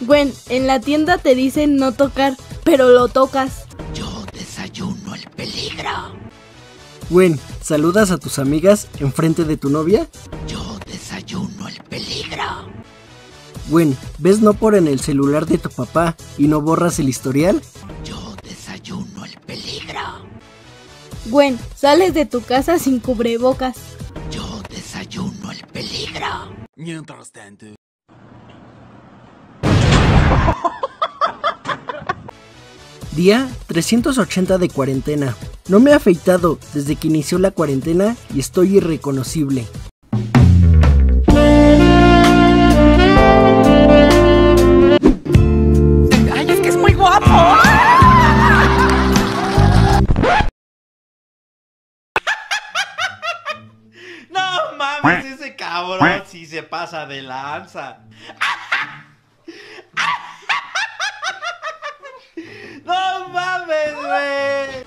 Gwen, en la tienda te dicen no tocar, pero lo tocas. Yo desayuno el peligro. Gwen, ¿saludas a tus amigas enfrente de tu novia? Yo desayuno el peligro. Gwen, ¿ves no por en el celular de tu papá y no borras el historial? Yo desayuno el peligro. Gwen, sales de tu casa sin cubrebocas. Yo desayuno el peligro. Mientras tanto. Día 380 de cuarentena. No me he afeitado desde que inició la cuarentena y estoy irreconocible. ¡Ay, es que es muy guapo! No mames, ese cabrón si se pasa de lanza. No mames, güey.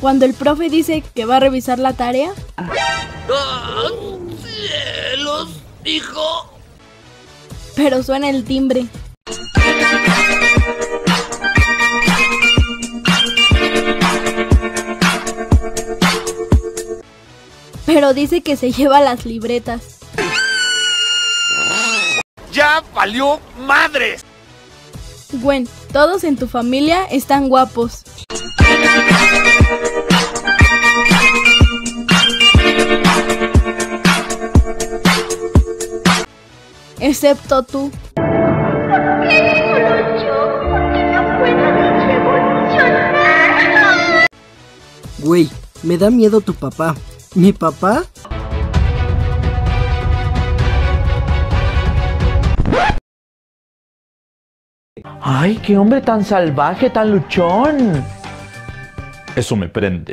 Cuando el profe dice que va a revisar la tarea, ¡Cielos, hijo! pero suena el timbre. Pero dice que se lleva las libretas. ¡Ya valió madres! Gwen, todos en tu familia están guapos. Excepto tú. Güey, me da miedo tu papá. ¿Mi papá? ¡Ay, qué hombre tan salvaje, tan luchón! Eso me prende.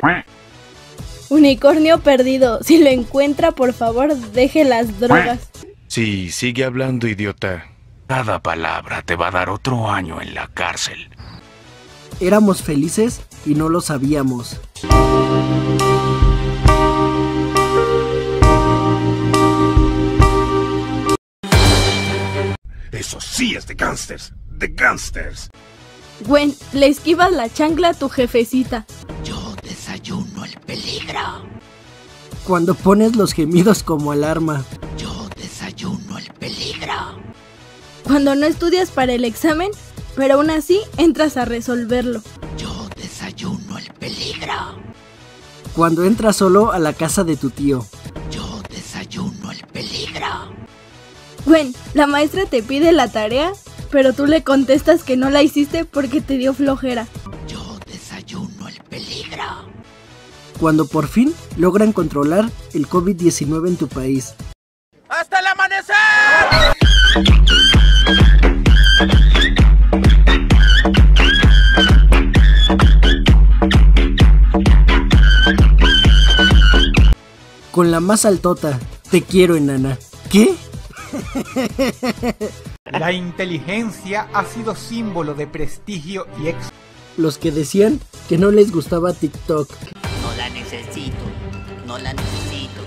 Unicornio perdido. Si lo encuentra, por favor, deje las drogas. Sí, sigue hablando, idiota. Cada palabra te va a dar otro año en la cárcel. Éramos felices y no lo sabíamos. Eso sí es de gangsters. De gangsters. Gwen, le esquivas la chancla a tu jefecita. Cuando pones los gemidos como alarma. Yo desayuno el peligro. Cuando no estudias para el examen, pero aún así entras a resolverlo. Yo desayuno el peligro. Cuando entras solo a la casa de tu tío. Yo desayuno el peligro. Gwen, la maestra te pide la tarea, pero tú le contestas que no la hiciste porque te dio flojera. Yo desayuno el peligro. Cuando por fin logran controlar el COVID-19 en tu país. ¡Hasta el amanecer! Con la más altota. Te quiero, enana. ¿Qué? La inteligencia ha sido símbolo de prestigio y ex. Los que decían que no les gustaba TikTok. No la necesito. No la necesito.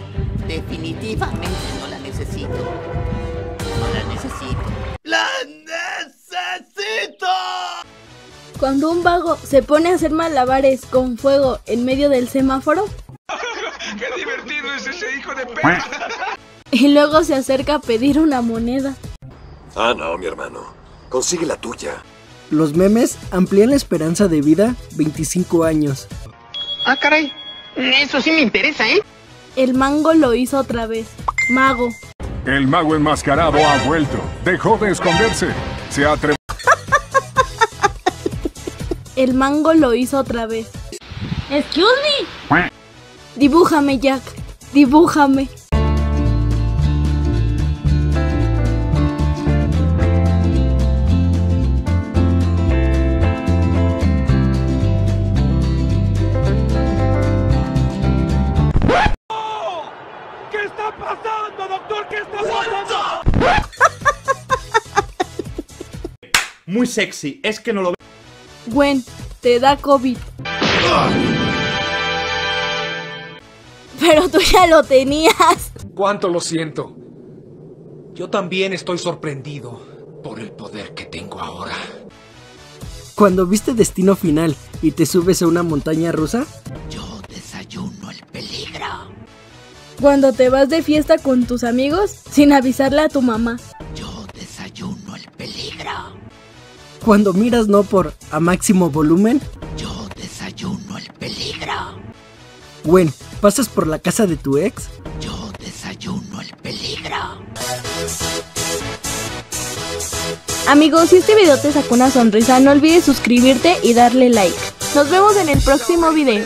Definitivamente no la necesito. No la necesito. ¡La necesito! Cuando un vago se pone a hacer malabares con fuego en medio del semáforo ¡Qué divertido es ese hijo de perra! y luego se acerca a pedir una moneda. Ah, no, mi hermano. Consigue la tuya. Los memes amplían la esperanza de vida 25 años. Ah, caray. Eso sí me interesa, ¿eh? El mango lo hizo otra vez. Mago. El mago enmascarado ha vuelto. Dejó de esconderse. Se atrevió. El mango lo hizo otra vez. Excuse me. Dibújame, Jack. Dibújame. Muy sexy, es que no lo Gwen, te da COVID. Pero tú ya lo tenías. Cuánto lo siento. Yo también estoy sorprendido. por el poder que tengo ahora. Cuando viste Destino Final y te subes a una montaña rusa. Yo desayuno el peligro. Cuando te vas de fiesta con tus amigos sin avisarle a tu mamá. Cuando miras no por a máximo volumen. Yo desayuno el peligro. Bueno, pasas por la casa de tu ex. Yo desayuno el peligro. Amigos, si este video te sacó una sonrisa, no olvides suscribirte y darle like. Nos vemos en el próximo video.